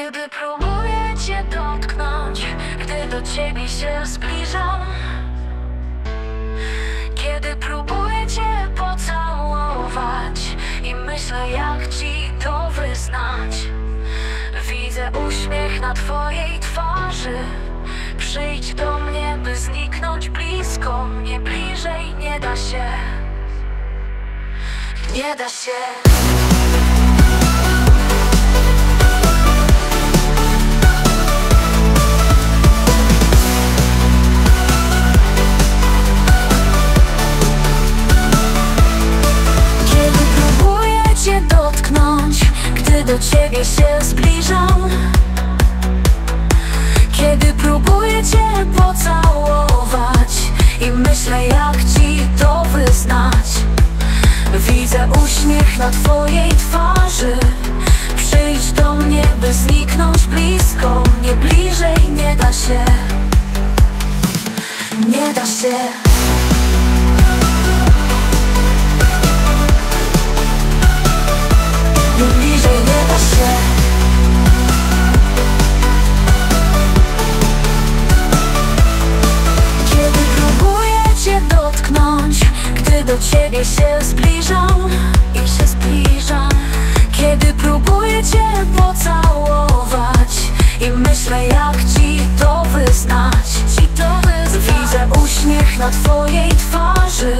Kiedy próbuję cię dotknąć, gdy do ciebie się zbliżam. Kiedy próbuję cię pocałować i myślę jak ci to wyznać. Widzę uśmiech na twojej twarzy. Przyjdź do mnie, by zniknąć blisko mnie. Bliżej nie da się. Nie da się do ciebie się zbliżam. Kiedy próbuję cię pocałować i myślę jak ci to wyznać. Widzę uśmiech na twojej twarzy. Przyjdź do mnie, by zniknąć blisko Nie bliżej nie da się. Nie da się dotknąć Gdy do ciebie się zbliżam I się zbliżam Kiedy próbuję cię pocałować I myślę jak ci to wyznać. Ci to wyznać. Widzę uśmiech na twojej twarzy.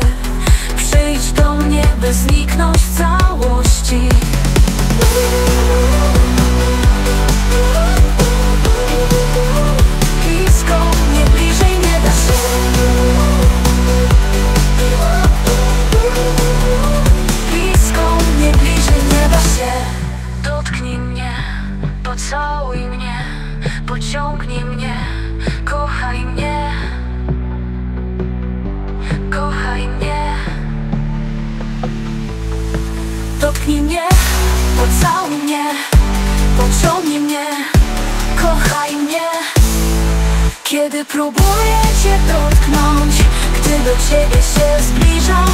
Przyjdź do mnie, by zniknąć w całości pocałuj mnie Pociągnij mnie, kochaj mnie. Kochaj mnie. Dotknij mnie, pocałuj mnie Pociągnij mnie, kochaj mnie. Kiedy próbuję cię dotknąć Gdy do ciebie się zbliżam